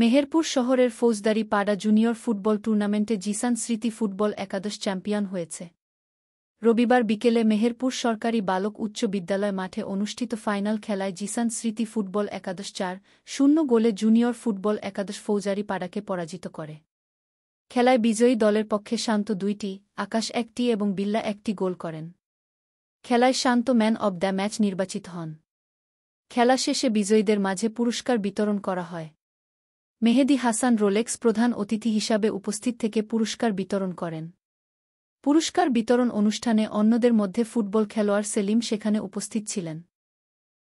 মেহেরপুর শহরের ফৌজদারি পাড়া জুনিয়র ফুটবল টুর্নামেন্টে জিসান স্মৃতি ফুটবল একাদশ চ্যাম্পিয়ন হয়েছে। রবিবার বিকেলে মেহেরপুর সরকারি বালক উচ্চ বিদ্যালয় মাঠে অনুষ্ঠিত ফাইনাল খেলায় জিসান স্মৃতি ফুটবল একাদশ চার শূন্য গোলে জুনিয়র ফুটবল একাদশ ফৌজারি পাড়াকে পরাজিত করে। খেলায় বিজয়ী দলের পক্ষে শান্ত দুইটি, আকাশ একটি এবং বিল্লা একটি গোল করেন। খেলায় Shanto man of the match নির্বাচিত হন। খেলা শেষে বিজয়ীদের মাঝে পুরস্কার বিতরণ করা হয়। মেহেদি হাসান রোলেক্স প্রধান অতিথি হিসাবে উপস্থিত থেকে পুরস্কার বিতরণ করেন। পুরস্কার বিতরণ অনুষ্ঠানে অন্যদের মধ্যে ফুটবল খেলোয়াড় সেলিম সেখানে উপস্থিত ছিলেন।